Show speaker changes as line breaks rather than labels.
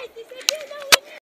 Hey, ти сидів на